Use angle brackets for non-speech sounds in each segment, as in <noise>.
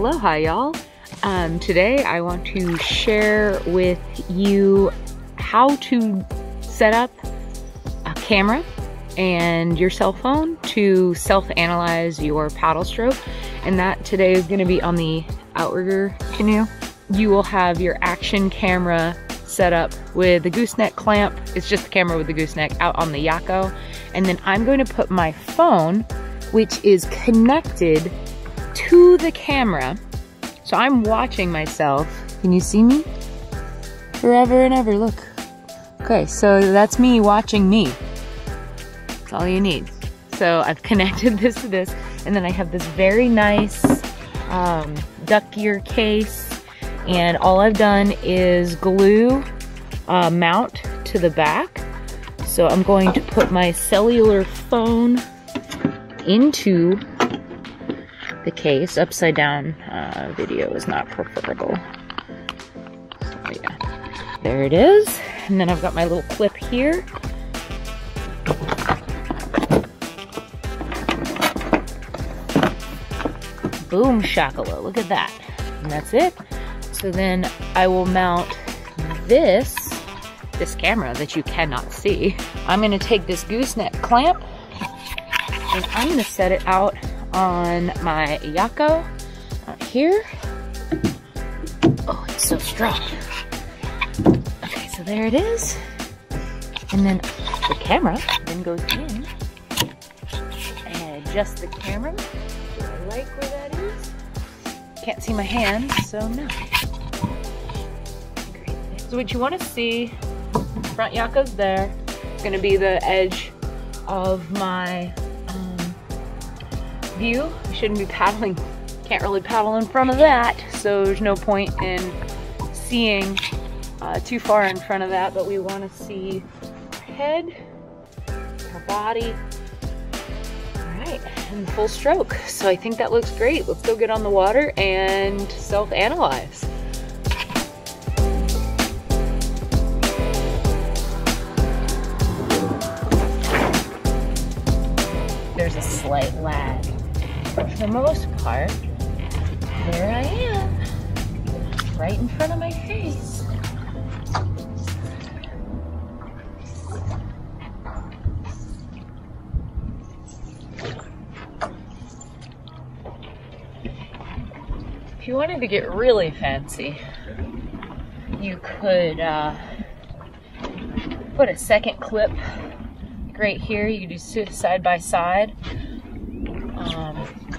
Aloha, y'all. Um, today I want to share with you how to set up a camera and your cell phone to self-analyze your paddle stroke. And that today is gonna be on the outrigger canoe. You will have your action camera set up with the gooseneck clamp. It's just the camera with the gooseneck out on the iako. And then I'm going to put my phone, which is connected to the camera. So I'm watching myself. Can you see me? Forever and ever, look. Okay, so that's me watching me. That's all you need. So I've <laughs> connected this to this, and then I have this very nice um, duck gear case, and all I've done is glue a mount to the back. So I'm going to put my cellular phone into the case. Upside down uh, video is not preferable. So yeah, there it is. And then I've got my little clip here. Boom shakala, look at that. And that's it. So then I will mount this, this camera that you cannot see. I'm gonna take this gooseneck clamp and I'm gonna set it out on my iako out here. Oh, it's so strong. Okay, so there it is. And then the camera then goes in and adjust the camera. Do I like where that is? Can't see my hand, so no. So what you want to see, front iako's there. It's gonna be the edge of my view. You shouldn't be paddling, can't really paddle in front of that, so there's no point in seeing uh, too far in front of that, but we want to see our head, our body, all right, and full stroke. So I think that looks great. Let's go get on the water and self-analyze. There's a slight lag the most part, there I am, right in front of my face. If you wanted to get really fancy, you could uh, put a second clip right here. You could do side by side. Um,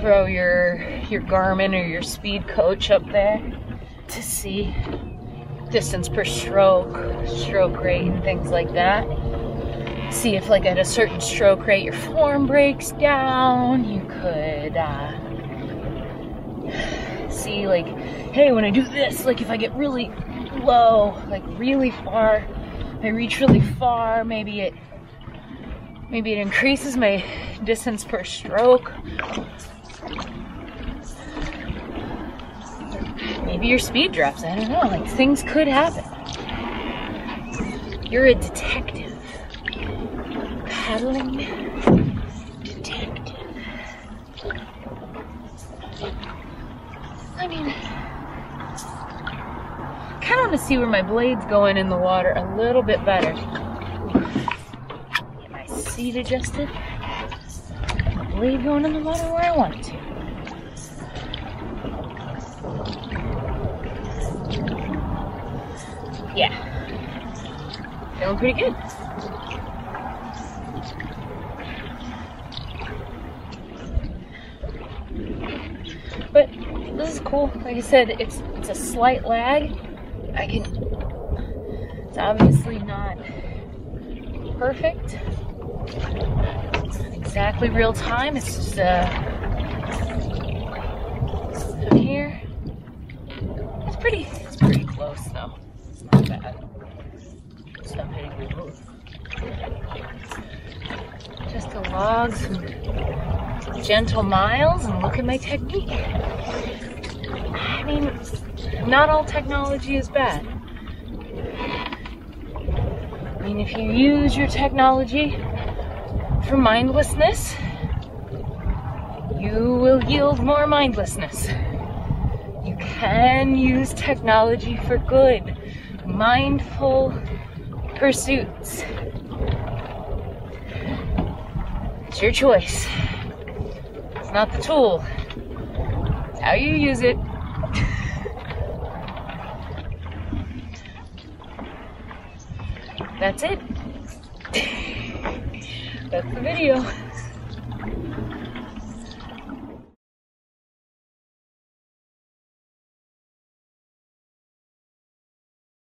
throw your your Garmin or your speed coach up there to see distance per stroke, stroke rate, and things like that. See if, like, at a certain stroke rate, your form breaks down. You could uh, see, like, hey, when I do this, like, if I get really low, like, really far, I reach really far, maybe it maybe it increases my distance per stroke Maybe your speed drops. I don't know. Like things could happen. You're a detective. Paddling detective. I mean, kind of want to see where my blade's going in the water a little bit better. Get my seat adjusted. My blade going in the water where I want it to. Yeah, feeling pretty good. But this is cool. Like I said, it's it's a slight lag. I can. It's obviously not perfect. It's not exactly real time. It's just uh, from here. It's pretty. It's pretty close though not bad. Stop hitting your roof. Just to log some gentle miles and look at my technique. I mean, not all technology is bad. I mean, if you use your technology for mindlessness, you will yield more mindlessness. You can use technology for good, mindful pursuits. It's your choice. It's not the tool, it's how you use it. That's it. <laughs> That's the video.